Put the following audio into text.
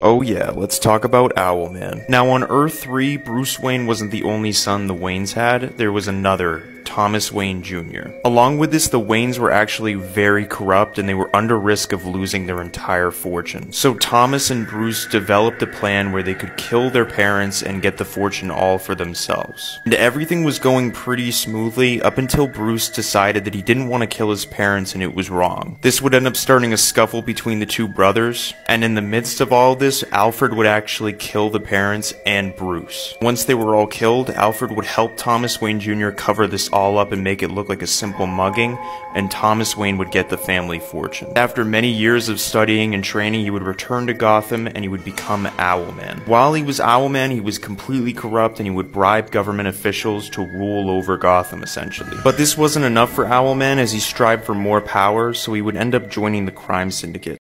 Oh yeah, let's talk about Owlman. Now on Earth 3, Bruce Wayne wasn't the only son the Waynes had, there was another, Thomas Wayne Jr. Along with this, the Waynes were actually very corrupt and they were under risk of losing their entire fortune. So Thomas and Bruce developed a plan where they could kill their parents and get the fortune all for themselves. And everything was going pretty smoothly up until Bruce decided that he didn't want to kill his parents and it was wrong. This would end up starting a scuffle between the two brothers, and in the midst of all this, Alfred would actually kill the parents and Bruce. Once they were all killed, Alfred would help Thomas Wayne Jr. cover this all up and make it look like a simple mugging, and Thomas Wayne would get the family fortune. After many years of studying and training, he would return to Gotham and he would become Owlman. While he was Owlman, he was completely corrupt and he would bribe government officials to rule over Gotham essentially. But this wasn't enough for Owlman as he strived for more power, so he would end up joining the crime syndicate.